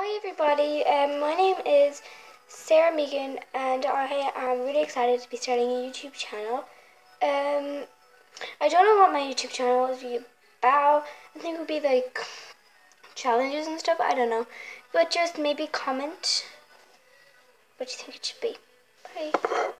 Hi everybody, um, my name is Sarah Megan and I am really excited to be starting a YouTube channel. Um, I don't know what my YouTube channel will be about. I think it will be like challenges and stuff, I don't know. But just maybe comment what you think it should be. Bye.